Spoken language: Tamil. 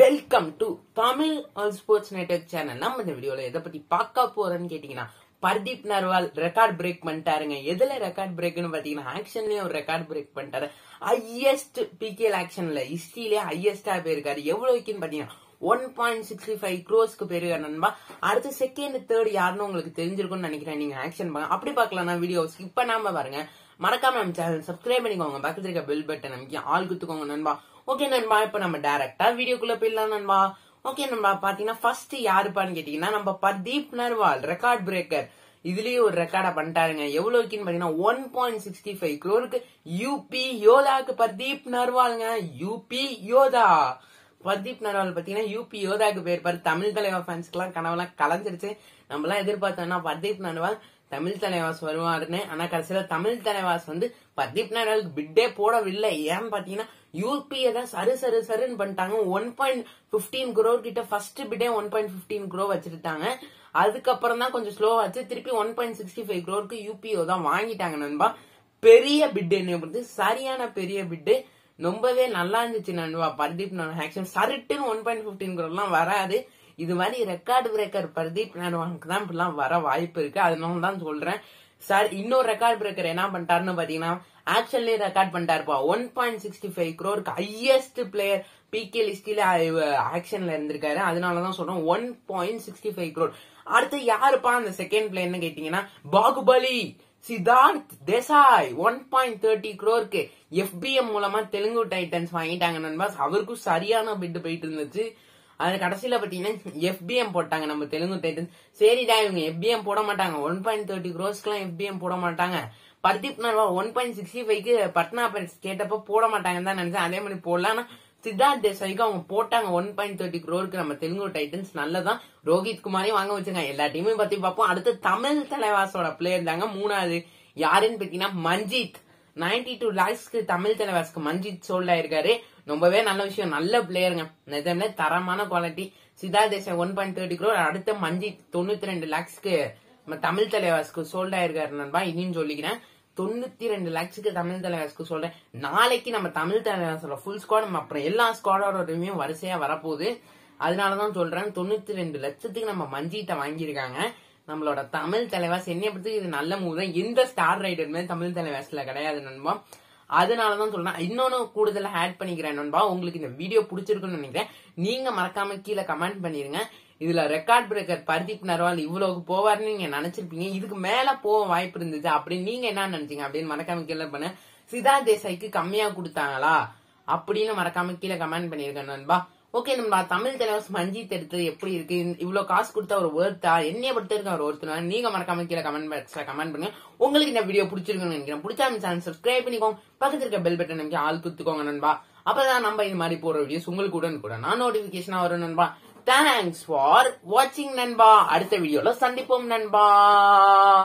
Welcome to Tamil sports network channel நம்ம இந்த வீடியோல எதை பத்தி பார்க்க போறோம்னு கேட்டீங்கன்னா பர்தீப் நர்வால் ரெக்கார்ட் பிரேக் பண்ணிட்டாருங்க. எதுல ரெக்கார்ட் பிரேக்னு பாத்தீங்கன்னா ஆக்ஷன்லயே ஒரு ரெக்கார்ட் பிரேக் பண்ணிட்டாரு. ஹையஸ்ட் பிகேஎல் ஆக்ஷன்ல ஹிஸ்டரியிலே ஹையஸ்டா போயிருக்காரு. எவ்வளவுக்குன்னு பாத்தீங்கன்னா ஒன் பாயிண்ட் சிக்ஸ்டி ஃபைவ் க்ரோஸ்க்கு பெரிய நண்பா. அடுத்து செகண்ட் தேர்ட் யாருன்னு உங்களுக்கு தெரிஞ்சிருக்கும்னு நினைக்கிறேன். நீங்க ஆக்ஷன் பாருங்க அப்படி பார்க்கலாம் வீடியோ ஸ்கிப் பண்ணாம பாருங்க. மறக்காம நம்ம சேனல் சப்ஸ்கிரைப் பண்ணிக்கோங்க. பக்கத்துல இருக்க பெல் பட்டன் அமைக்க ஆள் குத்துக்கோங்க நண்பா. ஓகே நண்பா இப்ப நம்ம டைரக்டா வீடியோக்குள்ள போயிடலாம் நண்பா. ஓகே நண்பா பாத்தீங்கன்னா ஃபர்ஸ்ட் யாருப்பான்னு கேட்டீங்கன்னா நம்ம பர்தீப் நர்வால் ரெக்கார்ட் பிரேக்கர் இதுலயே ஒரு ரெக்கார்டா பண்ணிட்டாருங்க. எவ்வளவுக்குன்னு பாத்தீங்கன்னா ஒன் பாயிண்ட் சிக்ஸ்டி ஃபைவ் குரோருக்கு யூபி யோதாக்கு பர்தீப் நர்வாலுங்க. யூபி யோதா பர்தீப் நர்வால் பாத்தீங்கன்னா யூபி யோதாக்கு பேர் பாரு. தமிழ் தலைவா ஃபேன்ஸ்க்குலாம் கனவெல்லாம் நம்ம எல்லாம் எதிர்பார்த்தோம்னா பர்தீப் நர்வால் தமிழ் தலைவாஸ் வருவாருன்னு. ஆனா கடைசியில தமிழ் தலைவாஸ் வந்து பர்தீப் நர்வாலுக்கு பிட்டே போடவில்லை. ஏன்னு பாத்தீங்கன்னா யூபிஏ தான் சரு சரு சருன்னு பண்ணிட்டாங்க. ஒன் பாயிண்ட் பிப்டீன் குரோ கிட்ட ஃபர்ஸ்ட் பிட்டே ஒன் பாயிண்ட் பிப்டீன் குரோ வச்சிருட்டாங்க அதுக்கப்புறம் தான் கொஞ்சம் ஸ்லோ திருப்பி ஒன் பாயிண்ட் சிக்ஸ்டி ஃபைவ் குரோருக்கு யூபிஓ தான் வாங்கிட்டாங்க நண்பா. பெரிய பிட் என்ன சரியான பெரிய பிட்டு ரொம்பவே நல்லா இருந்துச்சு நண்பா பர்தீப் ஆக்ஷன் சருட்டுன்னு ஒன் பாயிண்ட் பிப்டீன் குரோர்லாம் வராது. இது மாதிரி ரெக்கார்டு பிரேக்கர் பிரதீப் நர்வானுக்கு தான் இப்படிலாம் வர வாய்ப்பு இருக்கு. அதனால தான் சொல்றேன். சார் இன்னொரு ரெக்கார்ட் பிரேக்கர் என்ன பண்ணிட்டாருன்னு பாத்தீங்கன்னா ஆக்ஷன்லயே ரெக்கார்ட் பண்ணிட்டாருப்பா ஒன் பாயிண்ட் சிக்ஸ்டி ஃபைவ் க்ரோருக்கு ஹையஸ்ட் பிளேயர் பிகே லிஸ்டில ஆக்ஷன்ல இருந்திருக்காரு. அதனாலதான் சொல்றோம் one point sixty five crore அடுத்து யாருப்பா அந்த செகண்ட் பிளேயர்னு கேட்டீங்கன்னா Baahubali Siddharth Desai one point thirty க்ரோருக்கு FBM மூலமா தெலுங்கு டைட்டன்ஸ் வாங்கிட்டாங்க நண்பாஸ் அவருக்கும் சரியான பிட் போயிட்டு இருந்துச்சு. அதில் கடைசியில் பார்த்தீங்கன்னா எஃபிஎம் போட்டாங்க நம்ம தெலுங்கு டைட்டன் சரிடா இவங்க எஃபிஎம் போட மாட்டாங்க. ஒன் பாயிண்ட் தேர்ட்டி க்ரோஸ்க்குலாம் எஃபிஎம் போட மாட்டாங்க. Pardeep Narwal one point sixty ஃபைவ்க்கு பட்னா பரிஸ் கேட்டப்போ போட மாட்டாங்கன்னு தான் நினைச்சேன். அதே மாதிரி போடலாம் சித்தார்த் தேசாய்க்கு அவங்க போட்டாங்க ஒன் பாயிண்ட் தேர்ட்டி க்ரோருக்கு நம்ம தெலுங்கு டைட்டன்ஸ். நல்லதான் ரோஹித் குமாரையும் வாங்க வச்சிருக்காங்க. எல்லா டீமையும் பத்தி பார்ப்போம். அடுத்து தமிழ் தலைவாசோட பிளேயர் தாங்க மூணாவது. யாருன்னு பார்த்தீங்கன்னா மஞ்சித். நைன்டி டூ லேக்ஸ்க்கு தமிழ் தலைவாஸ்க்கு மஞ்சித் சோல்ட் ஆயிருக்காரு ரொம்பவே நல்ல விஷயம் நல்ல பிளேயருங்க நிஜமே தரமான குவாலிட்டி சித்தார்த் தேசம் ஒன் பாயிண்ட் தேர்ட்டி க்ரோர் அடுத்த மஞ்சித் தொண்ணூத்தி ரெண்டு லேக்ஸ்க்கு நம்ம தமிழ் தலைவாஸ்க்கு சோல்ட் ஆயிருக்காரு நண்பா. இனியும் சொல்லிக்கிறேன். தொண்ணூத்தி ரெண்டு லேக்ஸுக்கு தமிழ் தலைவாஸ்க்கு சொல்றேன் நாளைக்கு நம்ம தமிழ் தலைவாசோட ஃபுல் ஸ்குவாட் நம்ம அப்புறம் எல்லா ஸ்குவாடோட ரிவ்யூ வரிசையா வரப்போகுது. அதனாலதான் சொல்றேன் தொண்ணூத்தி ரெண்டு லட்சத்துக்கு நம்ம மஞ்சிட்ட வாங்கியிருக்காங்க. நம்மளோட தமிழ் தலைவாஸ் என்னைய பத்தி இது நல்ல மூவி தான். எந்த ஸ்டார் ரைடருமே தமிழ் தலைவாஸ்ல கிடையாது நண்பா. அதனாலதான் சொல்றேன். இன்னொன்னு கூடுதலா ஆட் பண்ணிக்கிறேன் நண்பா. உங்களுக்கு இந்த வீடியோ பிடிச்சிருக்குன்னு நினைக்கிறேன். நீங்க மறக்காம கீழே கமெண்ட் பண்ணிருங்க. இதுல ரெக்கார்ட் பிரேக்கர் பர்தீப் நர்வால் இவ்வளவுக்கு போவார்னு நீங்க நினைச்சிருப்பீங்க. இதுக்கு மேல போக வாய்ப்பு இருந்துச்சு. அப்படின்னு நீங்க என்ன நினைச்சீங்க அப்படின்னு மறக்காம கீழே பண்ண. சிதா தேசாய்க்கு கம்மியா கொடுத்தாங்களா? அப்படின்னு மறக்காம கீழே கமெண்ட் பண்ணிருக்கேன் நண்பா. ஓகே நம்ம தமிழ் தலைவர் மஞ்சித் எடுத்தது எப்படி இருக்கு? இவ்வளவு காசு கொடுத்தா ஒரு ஒர்த்தா என்னைய பொறுத்திருக்க ஒரு ஒருத்தர் நீங்க மறக்காம கீழே கமெண்ட் பாக்ஸ்ல கமெண்ட் பண்ணுங்க. உங்களுக்கு இந்த வீடியோ பிடிச்சிருக்குன்னு நினைக்கிறேன். பிடிச்சா சேனல் சப்ஸ்கிரைப் பண்ணிக்கோங்க. பக்கத்துல இருக்க பெல் பட்டன் நமக்கு ஆள் குத்துக்கோங்க நண்பா. அப்பதான் நம்ம இந்த மாதிரி போற வீடியோஸ் உங்களுக்கு உடன் கூட நான் நோட்டிபிகேஷனா வரும் நண்பா. தேங்க்ஸ் ஃபார் வாட்சிங் நண்பா. அடுத்த வீடியோல சந்திப்போம் நண்பா.